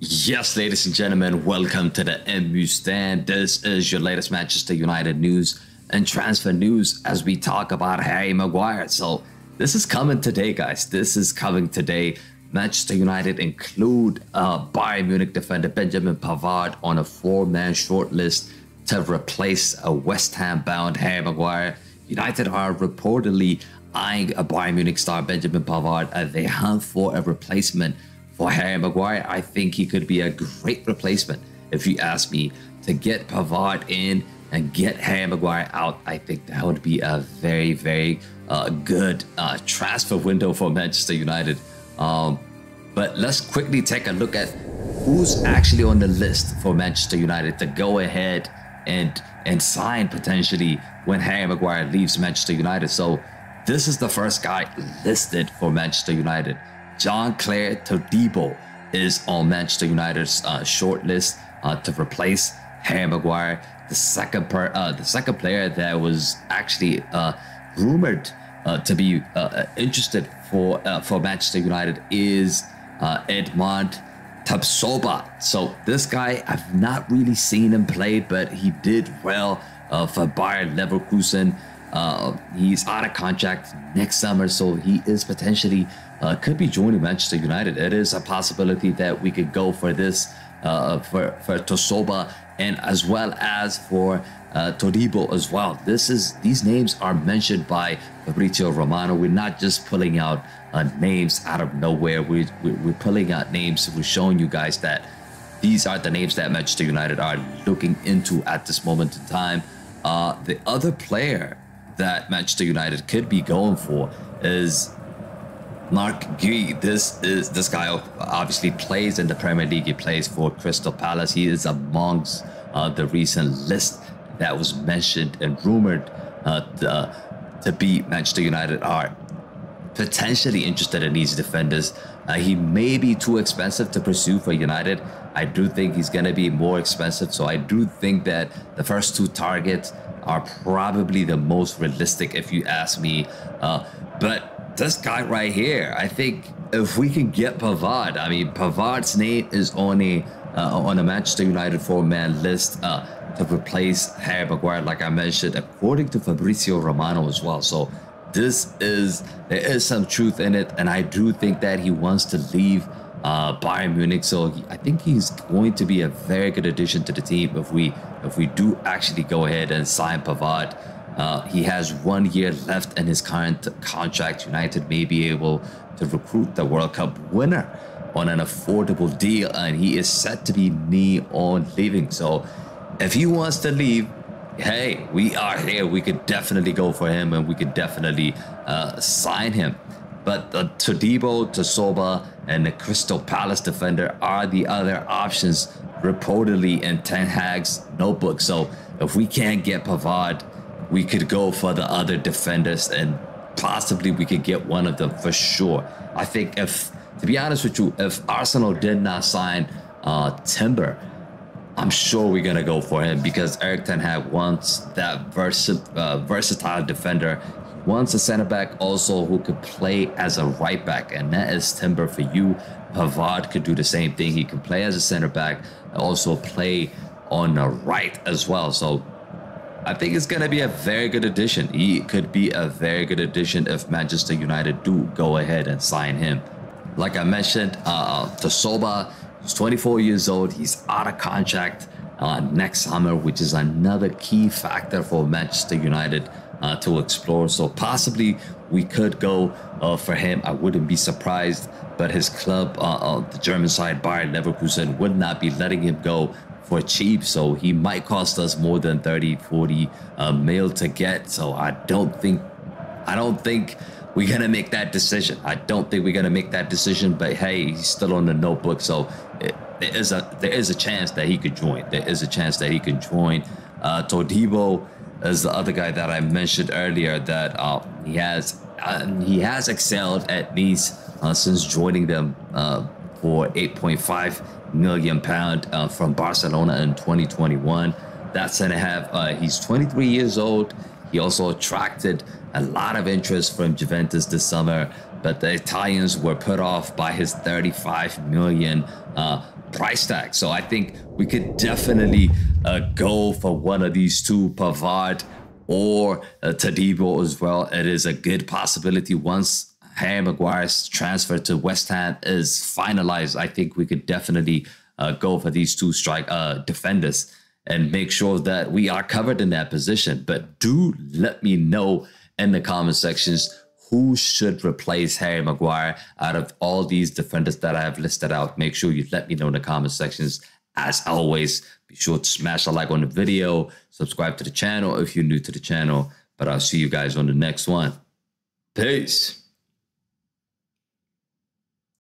Yes, ladies and gentlemen, welcome to the MU Stand. This is your latest Manchester United news and transfer news as we talk about Harry Maguire. So, this is coming today, guys. This is coming today. Manchester United include uh, Bayern Munich defender Benjamin Pavard on a four-man shortlist to replace a West Ham-bound Harry Maguire. United are reportedly eyeing a Bayern Munich star Benjamin Pavard as they hunt for a replacement for Harry Maguire, I think he could be a great replacement. If you ask me to get Pavard in and get Harry Maguire out, I think that would be a very, very uh, good uh, transfer window for Manchester United. Um, but let's quickly take a look at who's actually on the list for Manchester United to go ahead and and sign potentially when Harry Maguire leaves Manchester United. So this is the first guy listed for Manchester United. Jean-Clair Todibo is on Manchester United's uh, short list uh, to replace Harry Maguire. The second per, uh, the second player that was actually uh, rumored uh, to be uh, interested for for Manchester United is Edmond Tapsoba. So this guy, I've not really seen him play, but he did well for Bayer Leverkusen. He's out of contract next summer, so he is potentially uh, could be joining Manchester United. It is a possibility that we could go for this uh, for for Tapsoba and as well as for uh, Todibo as well. This is these names are mentioned by Fabrizio Romano. We're not just pulling out uh, names out of nowhere. We, we we're pulling out names. We're showing you guys that these are the names that Manchester United are looking into at this moment in time. Uh, the other player that Manchester United could be going for is Marc Guéhi, this is this guy obviously plays in the Premier League. He plays for Crystal Palace. He is amongst uh, the recent list that was mentioned and rumored uh, to, to be Manchester United are potentially interested in these defenders. Uh, he may be too expensive to pursue for United. I do think he's going to be more expensive. So I do think that the first two targets are probably the most realistic, if you ask me. Uh, but this guy right here. I think if we can get Pavard, I mean, Pavard's name is on a uh, on a Manchester United four-man list uh, to replace Harry Maguire, like I mentioned, according to Fabrizio Romano as well. So this is there is some truth in it, and I do think that he wants to leave uh, Bayern Munich. So I think he's going to be a very good addition to the team if we if we do actually go ahead and sign Pavard. Uh, he has one year left in his current contract. United may be able to recruit the World Cup winner on an affordable deal, and he is set to be knee on leaving. So, if he wants to leave, hey, we are here. We could definitely go for him, and we could definitely uh, sign him. But the Todibo, Tapsoba, and the Crystal Palace defender are the other options reportedly in Ten Hag's notebook. So, if we can't get Pavard, we could go for the other defenders and possibly we could get one of them for sure. I think if, to be honest with you, if Arsenal did not sign uh, Timber, I'm sure we're gonna go for him because Erik Ten Hag wants that versi- uh, versatile defender. Wants a center back also who could play as a right back, and that is Timber for you. Pavard could do the same thing. He can play as a center back, also play on the right as well. So I think it's going to be a very good addition. He could be a very good addition if Manchester United do go ahead and sign him. Like I mentioned, uh, Tapsoba, he's 24 years old. He's out of contract uh, next summer, which is another key factor for Manchester United uh, to explore. So possibly we could go uh, for him. I wouldn't be surprised, but his club, uh, uh, the German side, Bayer Leverkusen, would not be letting him go for cheap. So he might cost us more than 30, 40 uh, mil to get. So I don't think, I don't think we're gonna make that decision. I don't think we're gonna make that decision. But hey, he's still on the notebook, so it, there is a there is a chance that he could join. There is a chance that he could join. Uh, Todibo is the other guy that I mentioned earlier that uh, he has uh, he has excelled at Nice uh, since joining them uh, for 8.5 million pound uh, from Barcelona in 2021. That center half, uh, he's 23 years old. He also attracted a lot of interest from Juventus this summer, but the Italians were put off by his 35 million uh, price tag. So I think we could definitely uh, go for one of these two, Pavard or uh, Todibo as well. It is a good possibility once Harry Maguire's transfer to West Ham is finalized. I think we could definitely uh, go for these two strike uh, defenders and make sure that we are covered in that position. But do let me know in the comment sections who should replace Harry Maguire out of all these defenders that I have listed out. Make sure you let me know in the comment sections. As always, be sure to smash a like on the video, subscribe to the channel if you're new to the channel. But I'll see you guys on the next one. Peace.